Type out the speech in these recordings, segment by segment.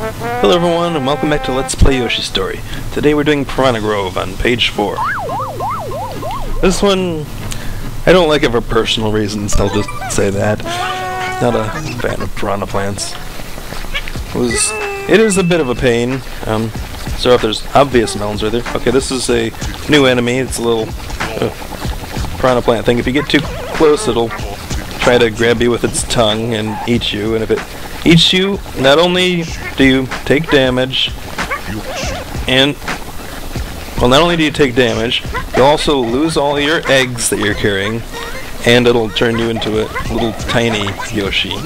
Hello everyone and welcome back to Let's Play Yoshi Story. Today we're doing Piranha Grove on page 4. This one, I don't like it for personal reasons, I'll just say that. Not a fan of piranha plants. It was, it is a bit of a pain. Um, so if there's obvious melons right there. Okay, this is a new enemy, it's a little uh, piranha plant thing. If you get too close it'll try to grab you with its tongue and eat you, and if it eats you, not only do you take damage, and, well, not only do you take damage, you'll also lose all your eggs that you're carrying, and it'll turn you into a little tiny Yoshi,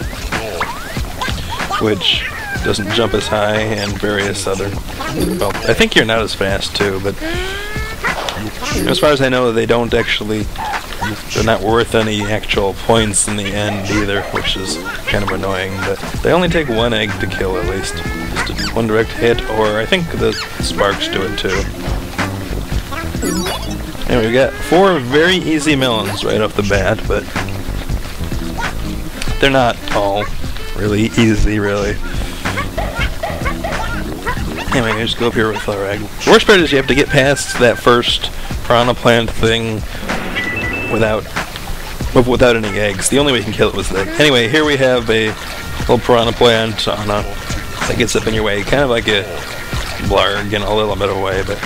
which doesn't jump as high, and various other, well, I think you're not as fast too, but as far as I know, they don't actually they're not worth any actual points in the end either, which is kind of annoying, but they only take one egg to kill at least. Just one direct hit, or I think the sparks do it too. And we've got four very easy melons right off the bat, but they're not all really easy, really. Anyway, just go up here with our egg. The worst part is you have to get past that first piranha plant thing without without any eggs. The only way you can kill it was the egg. Anyway, here we have a little piranha plant on a, that gets up in your way, kind of like a Blargg in a little bit of a way, but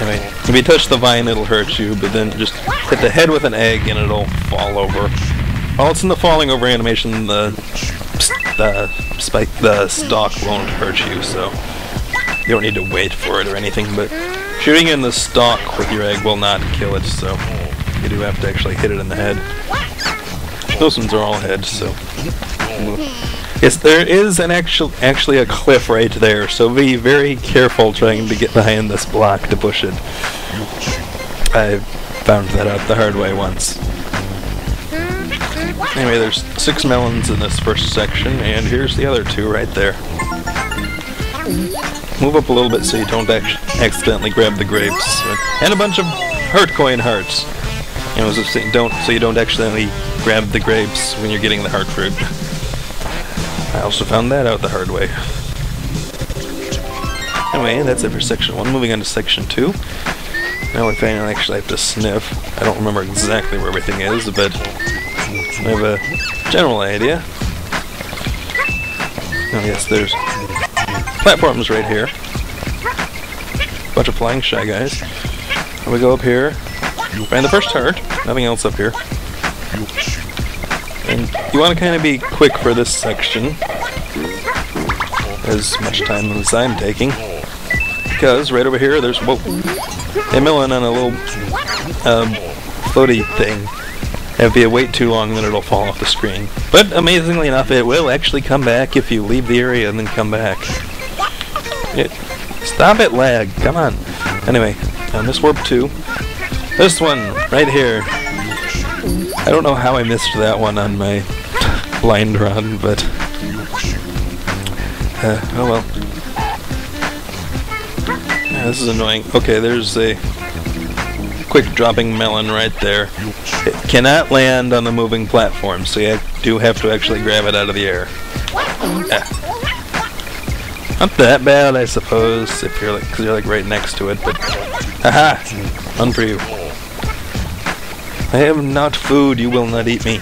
anyway, if you touch the vine it'll hurt you, but then just hit the head with an egg and it'll fall over. While it's in the falling over animation, the, the spike, the stalk won't hurt you, so you don't need to wait for it or anything, but shooting in the stalk with your egg will not kill it, so you do have to actually hit it in the head. Those ones are all heads, so. Yes, there is an actual, actually a cliff right there, so be very careful trying to get behind this block to push it. I found that out the hard way once. Anyway, there's six melons in this first section, and here's the other two right there. Move up a little bit so you don't accidentally grab the grapes. And a bunch of heart coin hearts. You know, so don't so you don't accidentally grab the grapes when you're getting the heart fruit. I also found that out the hard way. Anyway, that's it for section one. Moving on to section two. Now we finally actually have to sniff. I don't remember exactly where everything is, but I have a general idea. Oh yes, there's platforms right here. Bunch of flying shy guys. And we go up here, find the first turn, nothing else up here. And you want to kind of be quick for this section, as much time as I'm taking, because right over here there's whoa, a melon on a little um, floaty thing. If you wait too long, then it'll fall off the screen. But amazingly enough, it will actually come back if you leave the area and then come back. It, stop it, lag! Come on. Anyway, on this warp 2, this one, right here. I don't know how I missed that one on my blind run, but... Uh, oh well. Yeah, this is annoying. Okay, there's a quick dropping melon right there. It cannot land on the moving platform, so you do have to actually grab it out of the air. Not that bad, I suppose, if you're like, cause you're like right next to it, but... Haha! Fun for you. I am not food, you will not eat me.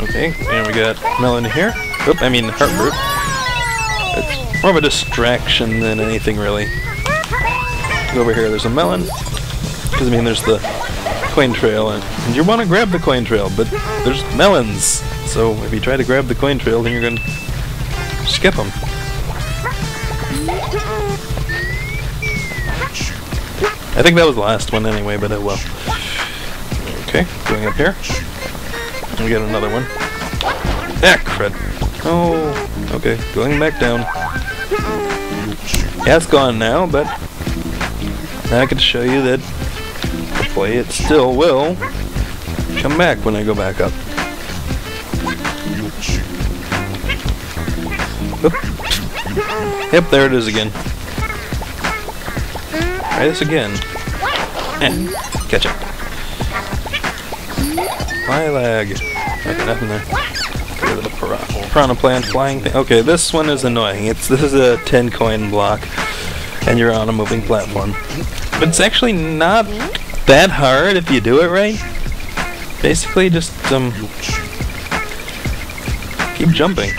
Okay, and we got melon here. Oop, I mean heart fruit. It's more of a distraction than anything really. Over here, there's a melon. Because I mean there's the coin trail, and, and you want to grab the coin trail, but there's melons. So if you try to grab the coin trail, then you're going to skip them. I think that was the last one anyway, but oh it will. Okay, going up here. We got another one. Ah, crud. Oh, okay, going back down. Yeah, it's gone now, but I can show you that hopefully it still will come back when I go back up. Oop. Yep, there it is again. Try this again. Eh, catch up. Why lag? Okay, nothing there. Rid of the Piranha, piranha plant flying thing. Okay, this one is annoying. It's This is a 10 coin block, and you're on a moving platform. But it's actually not that hard if you do it right. Basically, just, um, keep jumping.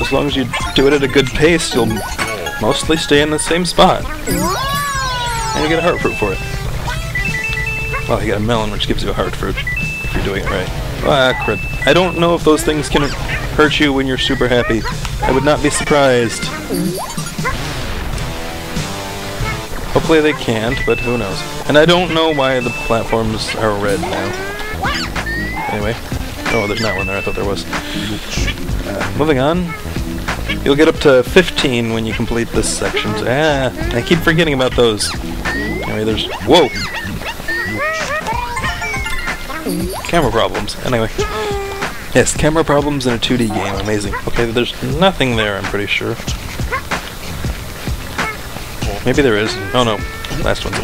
As long as you do it at a good pace, you'll mostly stay in the same spot. And you get a heart fruit for it. Well, you got a melon, which gives you a heart fruit, if you're doing it right. Ah, crud. I don't know if those things can hurt you when you're super happy. I would not be surprised. Hopefully they can't, but who knows. And I don't know why the platforms are red now. Anyway. Oh, there's not one there. I thought there was. Uh, moving on. You'll get up to 15 when you complete this section. Ah, I keep forgetting about those. Anyway, there's... Whoa! Camera problems. Anyway. Yes, camera problems in a 2D game. Amazing. Okay, there's nothing there, I'm pretty sure. Maybe there is. Oh no. Last one.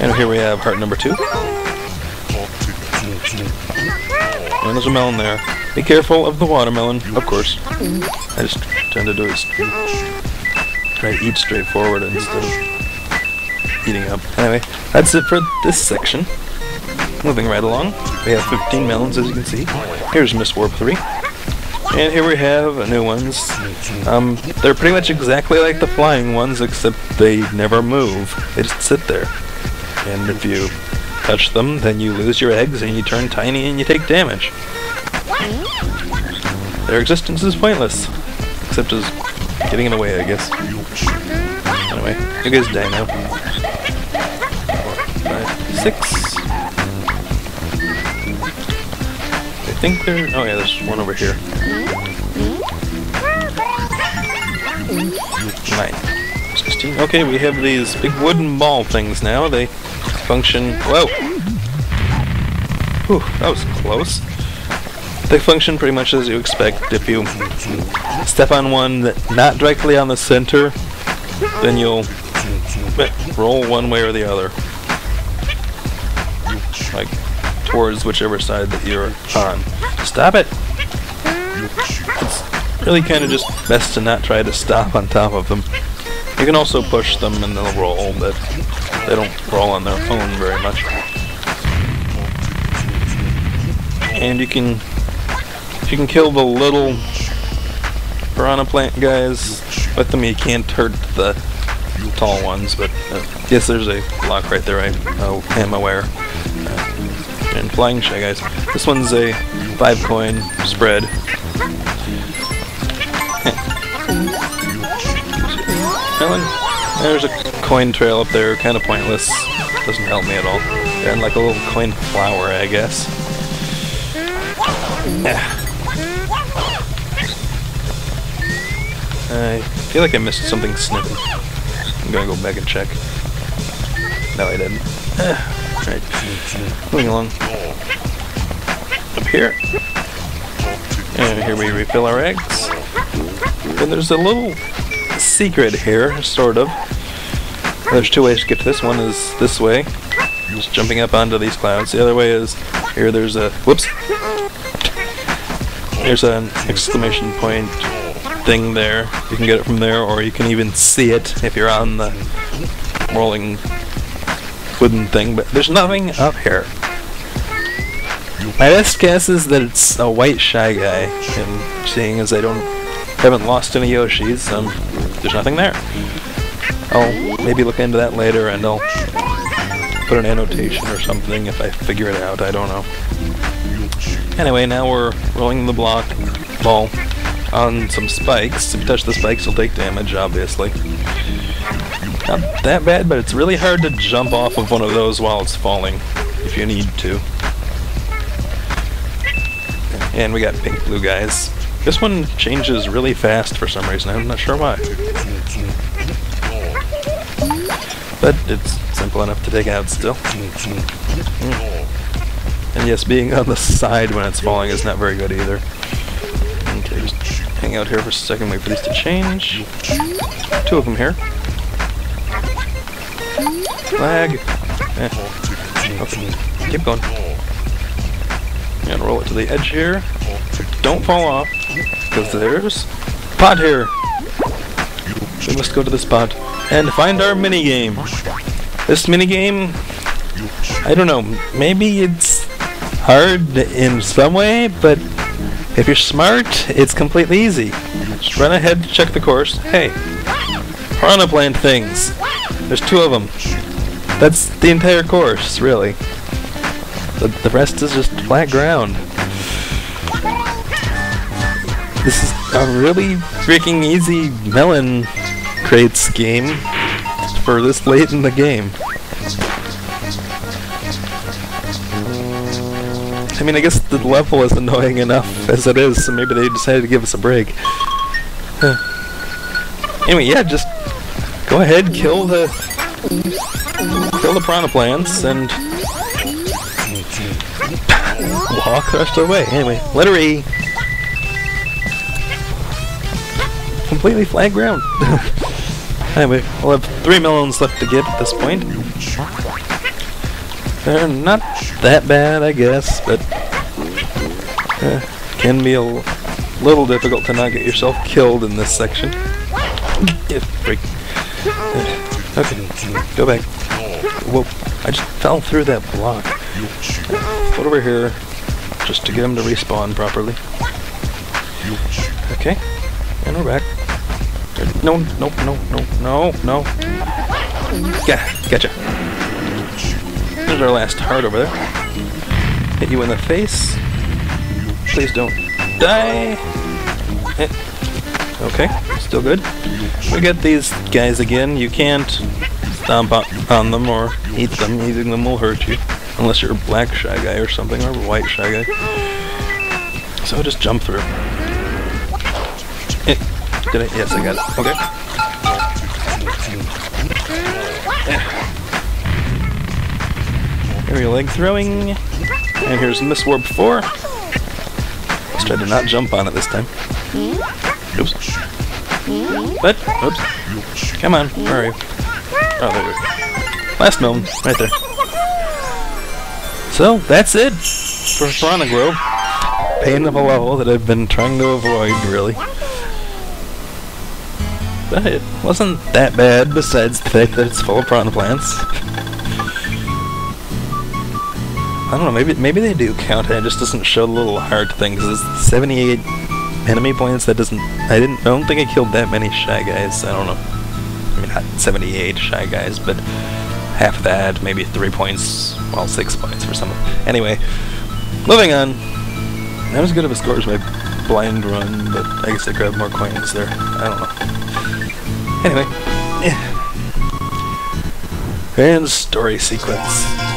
And here we have heart number two. And there's a melon there. Be careful of the watermelon, of course. I just tend to do it. Try to eat straight forward instead of eating up. Anyway, that's it for this section. Moving right along, we have 15 melons as you can see. Here's Miss Warp 3. And here we have new ones. Um, they're pretty much exactly like the flying ones, except they never move. They just sit there. And if you touch them, then you lose your eggs and you turn tiny and you take damage. Their existence is pointless. Except as getting in the way, I guess. Anyway, you guys die now. Four, five, six. Think there... Oh yeah, there's one over here. Nine. 16. Okay, we have these big wooden ball things now. They function... Whoa! Whew, that was close. They function pretty much as you expect. If you step on one that not directly on the center, then you'll eh, roll one way or the other. Like, towards whichever side that you're on. Stop it! It's really kind of just best to not try to stop on top of them. You can also push them and they'll roll, but they don't roll on their own very much. And you can you can kill the little piranha plant guys with them. You can't hurt the tall ones, but uh, yes, there's a lock right there. I am aware. Uh, and flying shy guys. This one's a five coin spread. There's a coin trail up there, kind of pointless. Doesn't help me at all. And like a little coin flower, I guess. Yeah. I feel like I missed something snipping. I'm gonna go back and check. No, I didn't. Right. Moving along. Up here. And here we refill our eggs. And there's a little secret here, sort of. There's two ways to get to this. One is this way, just jumping up onto these clouds. The other way is here. There's a whoops. There's an exclamation point thing there. You can get it from there, or you can even see it if you're on the rolling wooden thing. But there's nothing up here. My best guess is that it's a white shy guy, and seeing as I don't haven't lost any Yoshis, um, there's nothing there. I'll maybe look into that later, and I'll put an annotation or something if I figure it out. I don't know. Anyway, now we're rolling the block ball on some spikes. If you touch the spikes, you'll take damage, obviously. Not that bad, but it's really hard to jump off of one of those while it's falling, if you need to. And we got pink blue guys. This one changes really fast for some reason, I'm not sure why. But it's simple enough to take out still. Mm. And yes, being on the side when it's falling is not very good either. Okay, just hang out here for a second, wait for these to change. Two of them here. Flag. Eh. Keep going. And roll it to the edge here. Don't fall off, because there's a pot here. We must go to the spot and find our mini game. This mini game, I don't know, maybe it's hard in some way, but if you're smart, it's completely easy. Just run ahead, check the course. Hey, piranha plant things. There's two of them. That's the entire course, really. The, the rest is just flat ground. This is a really freaking easy melon crates game for this late in the game. I mean, I guess the level is annoying enough as it is, so maybe they decided to give us a break. anyway, yeah, just go ahead, kill the kill the piranha plants, and walk the rest of the way. Anyway, letter E. Completely flat ground. anyway, we'll have three melons left to get at this point. They're not that bad, I guess, but uh, can be a little difficult to not get yourself killed in this section. Get freak. Okay, go back. Whoa, I just fell through that block. Put over here, just to get him to respawn properly. Okay, and we're back. No, no, no, no, no, no. Yeah, gotcha. There's our last heart over there. Hit you in the face. Please don't die. Okay, still good. We get these guys again. You can't stomp on them or eat them. Eating them will hurt you. Unless you're a black shy guy or something, or a white shy guy. So just jump through. Eh. Did I? Yes, I got it. Okay. Yeah. Aerial leg throwing. And here's Miss Warp 4. Let's try to not jump on it this time. Oops. What? Oops. Come on, you? Oh, there you are. Last gnome, right there. So, that's it for Piranha Grove. Pain of a level that I've been trying to avoid, really. But it wasn't that bad, besides the fact that it's full of piranha plants. I don't know, maybe maybe they do count it, it just doesn't show the little heart thing, because it's 78 enemy points, that doesn't, I didn't, I don't think I killed that many Shy Guys, I don't know. I mean, not 78 Shy Guys, but half that, maybe 3 points, well, 6 points or something. Anyway, moving on. Not as good of a score as my blind run, but I guess I grabbed more coins there. I don't know. Anyway, yeah. And story sequence.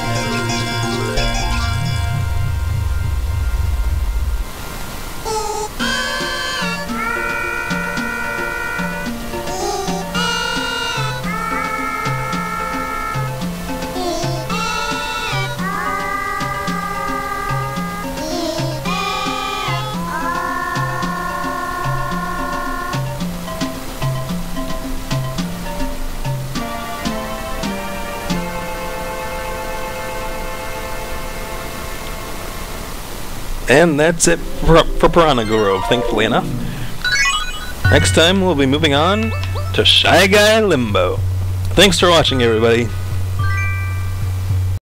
And that's it for, for Piranha thankfully enough. Next time we'll be moving on to Shy Guy Limbo. Thanks for watching everybody.